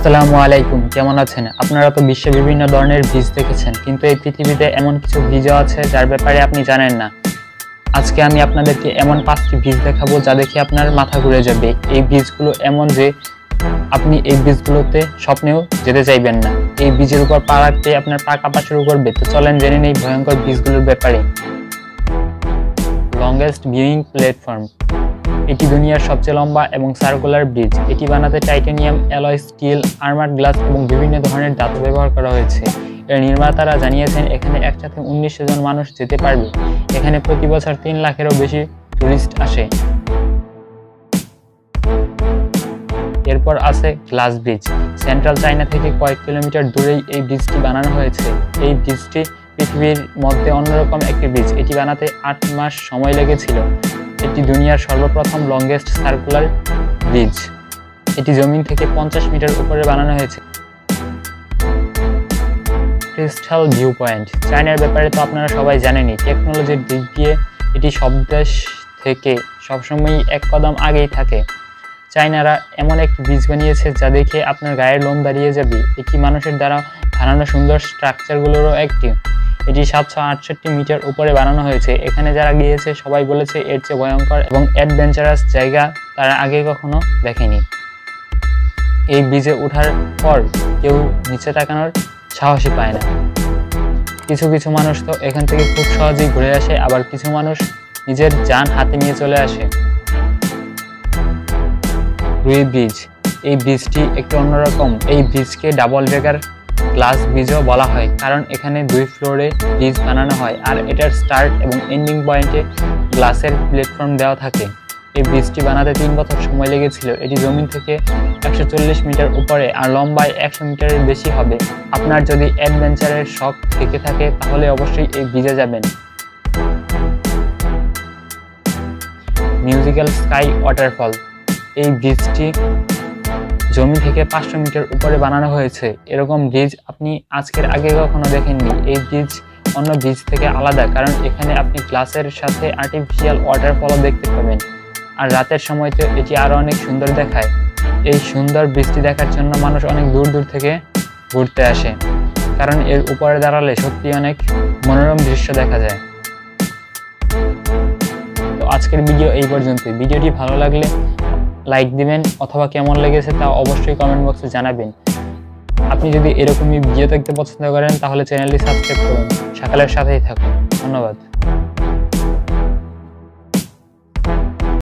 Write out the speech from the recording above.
আসসালামু আলাইকুম, কেমন আছেন? আপনারা তো বিশ্বে বিভিন্ন ধরনের বীজ দেখেছেন, কিন্তু এই পৃথিবীতে এমন কিছু বীজও আছে যার ব্যাপারে আপনি জানেন না। আজকে আমি আপনাদেরকে এমন পাঁচটি বীজ দেখাবো যা দেখে আপনার মাথা ঘুরে যাবে। এই বীজগুলো এমন যে আপনি এই বীজগুলোতে স্বপ্নেও যেতে চাইবেন না। এই বীজের উপর পা রাখতে আপনার পা কাঁপা শুরু করবে। তো চলেন জেনে নেই ভয়ঙ্কর বীজগুলোর ব্যাপারে। লংগেস্ট ভিউইং প্ল্যাটফর্ম এটি দুনিয়ার সবচেয়ে লম্বা এবং সার্কুলার ব্রিজ এটি বানাতে titanium alloy steel armoured glass এবং বিভিন্ন ধরনের ধাতু ব্যবহার করা হয়েছে। এর নির্মাতারা জানিয়েছেন, এখানে একসাথে উনিশশো জন মানুষ যেতে পারবে। এখানে প্রতি বছর তিন লাখেরও বেশি টুরিস্ট আসে। এরপর আছে গ্লাস ব্রিজ সেন্ট্রাল চায়না থেকে কয়েক কিলোমিটার দূরেই এই ব্রিজটি বানানো হয়েছে। এই ব্রিজটি পৃথিবীর মধ্যে অন্যরকম একটি ব্রিজ এটি বানাতে আট মাস সময় লেগেছিল। এটি দুনিয়ার সর্বপ্রথম লংগেস্ট সার্কুলার ব্রিজ এটি জমিন থেকে পঞ্চাশ মিটার উপরে বানানো হয়েছে। ক্রিস্টাল ভিউ পয়েন্ট চায়নার ব্যাপারে তো আপনারা সবাই জানেনই টেকনোলজির দিক দিয়ে এটি সব দেশ থেকে সবসময়ই এক কদম আগেই থাকে। চায়নারা এমন একটি বীজ বানিয়েছে যা দেখে আপনার গায়ের লোম দাঁড়িয়ে যাবে। এটি মানুষের দ্বারা বানানো সুন্দর স্ট্রাকচারগুলোরও একটি। এটি সাতশো আটষট্টি মিটার উপরে বানানো হয়েছে। এখানে যারা গিয়েছে, সবাই বলেছে এর চেয়ে ভয়ঙ্কর এবং অ্যাডভেঞ্চারাস জায়গা তারা আগে কখনো দেখেনি। এই ব্রিজে ওঠার পর কেউ নিচে তাকানোর সাহসই পায় না। কিছু কিছু মানুষ তো এখান থেকে খুব সহজেই ঘুরে আসে, আবার কিছু মানুষ নিজের যান হাতে নিয়ে চলে আসে। রুই ব্রিজ, এই ব্রিজটি একটু অন্যরকম। এই ব্রিজকে ডাবল ডেকার গ্লাস ব্রিজও বলা হয়, কারণ এখানে দুই ফ্লোরে ব্রিজ বানানো হয় আর এটার স্টার্ট এবং এন্ডিং পয়েন্টে গ্লাসের প্ল্যাটফর্ম দেওয়া থাকে। এই ব্রিজটি বানাতে তিন বছর সময় লেগেছিল। এটি জমিন থেকে একশো চল্লিশ মিটার উপরে আর লম্বায় একশো মিটারের বেশি হবে। আপনার যদি অ্যাডভেঞ্চারের শখ থেকে থাকে, তাহলে অবশ্যই এই ব্রিজে যাবেন। Musical sky waterfall. এই ব্রিজটি জমি থেকে পাঁচশো মিটার উপরে বানানো হয়েছে। এরকম ব্রিজ আপনি আজকের আগে কখনো দেখেননি। এই ব্রিজ অন্য ব্রিজ থেকে আলাদা, কারণ এখানে আপনি গ্লাসের সাথে আর্টিফিশিয়াল ওয়াটারফলও দেখতে পাবেন। আর রাতের সময় তো এটি আরও অনেক সুন্দর দেখায়। এই সুন্দর বৃষ্টি দেখার জন্য মানুষ অনেক দূর দূর থেকে ঘুরতে আসে, কারণ এর উপরে দাঁড়ালে সত্যি অনেক মনোরম দৃশ্য দেখা যায়। তো আজকের ভিডিও এই পর্যন্ত ভিডিওটি ভালো লাগলে লাইক দিবেন অথবা কেমন লেগেছে তা অবশ্যই কমেন্ট বক্সে জানাবেন। আপনি যদি এরকমই ভিডিও দেখতে পছন্দ করেন, তাহলে চ্যানেলটি সাবস্ক্রাইব করুন। সকালের সাথেই থাকুন। ধন্যবাদ।